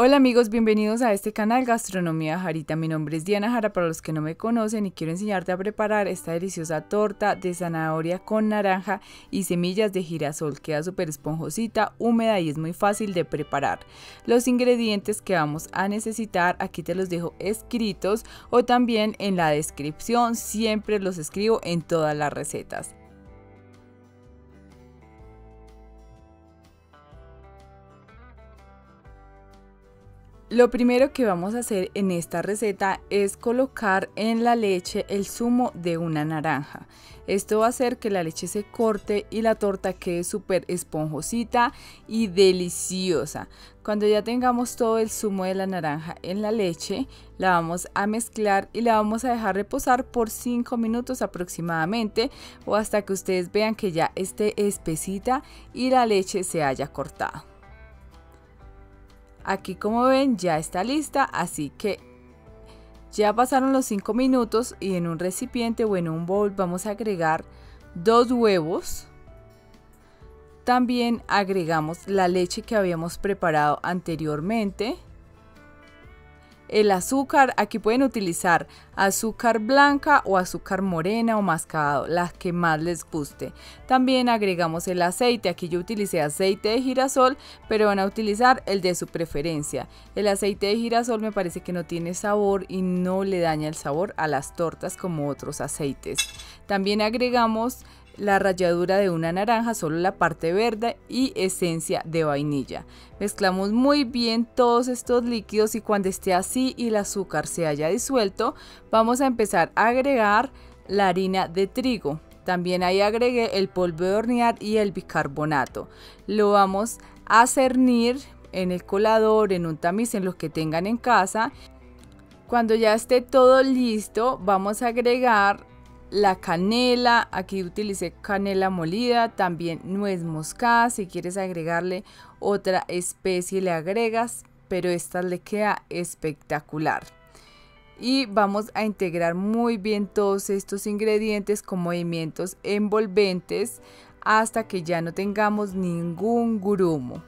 Hola amigos, bienvenidos a este canal Gastronomía Jarita. Mi nombre es Diana Jara para los que no me conocen y quiero enseñarte a preparar esta deliciosa torta de zanahoria con naranja y semillas de girasol. Queda súper esponjosita, húmeda y es muy fácil de preparar. Los ingredientes que vamos a necesitar aquí te los dejo escritos o también en la descripción. Siempre los escribo en todas las recetas. Lo primero que vamos a hacer en esta receta es colocar en la leche el zumo de una naranja. Esto va a hacer que la leche se corte y la torta quede súper esponjosita y deliciosa. Cuando ya tengamos todo el zumo de la naranja en la leche, la vamos a mezclar y la vamos a dejar reposar por 5 minutos aproximadamente o hasta que ustedes vean que ya esté espesita y la leche se haya cortado. Aquí como ven ya está lista, así que ya pasaron los 5 minutos y en un recipiente o en un bowl vamos a agregar dos huevos. También agregamos la leche que habíamos preparado anteriormente el azúcar, aquí pueden utilizar azúcar blanca o azúcar morena o mascado, las que más les guste. También agregamos el aceite, aquí yo utilicé aceite de girasol, pero van a utilizar el de su preferencia. El aceite de girasol me parece que no tiene sabor y no le daña el sabor a las tortas como otros aceites. También agregamos la ralladura de una naranja, solo la parte verde y esencia de vainilla. Mezclamos muy bien todos estos líquidos y cuando esté así y el azúcar se haya disuelto, vamos a empezar a agregar la harina de trigo. También ahí agregué el polvo de hornear y el bicarbonato. Lo vamos a cernir en el colador, en un tamiz, en los que tengan en casa. Cuando ya esté todo listo, vamos a agregar la canela, aquí utilicé canela molida, también nuez moscada, si quieres agregarle otra especie le agregas, pero esta le queda espectacular. Y vamos a integrar muy bien todos estos ingredientes con movimientos envolventes hasta que ya no tengamos ningún grumo.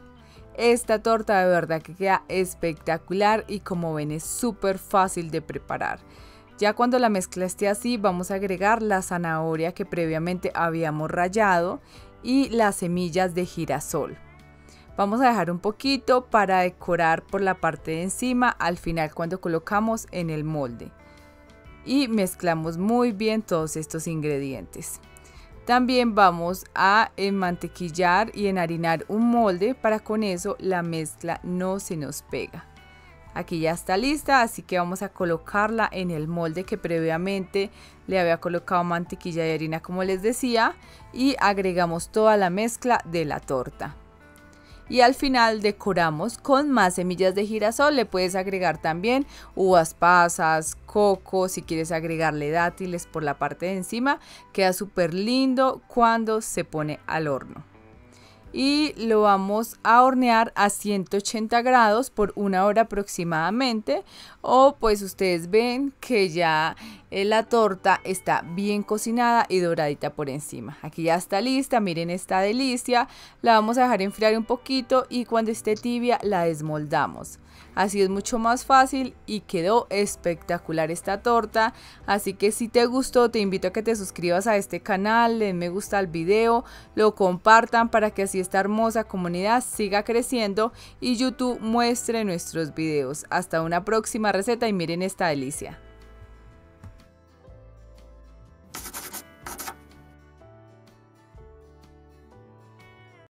Esta torta de verdad que queda espectacular y como ven es súper fácil de preparar. Ya cuando la mezcla esté así, vamos a agregar la zanahoria que previamente habíamos rallado y las semillas de girasol. Vamos a dejar un poquito para decorar por la parte de encima al final cuando colocamos en el molde. Y mezclamos muy bien todos estos ingredientes. También vamos a mantequillar y enharinar un molde para con eso la mezcla no se nos pega. Aquí ya está lista, así que vamos a colocarla en el molde que previamente le había colocado mantequilla y harina como les decía y agregamos toda la mezcla de la torta. Y al final decoramos con más semillas de girasol, le puedes agregar también uvas pasas, coco, si quieres agregarle dátiles por la parte de encima, queda súper lindo cuando se pone al horno y lo vamos a hornear a 180 grados por una hora aproximadamente. O pues ustedes ven que ya la torta está bien cocinada y doradita por encima aquí ya está lista miren esta delicia la vamos a dejar enfriar un poquito y cuando esté tibia la desmoldamos Así es mucho más fácil y quedó espectacular esta torta. Así que si te gustó te invito a que te suscribas a este canal, le me gusta al video, lo compartan para que así esta hermosa comunidad siga creciendo y YouTube muestre nuestros videos. Hasta una próxima receta y miren esta delicia.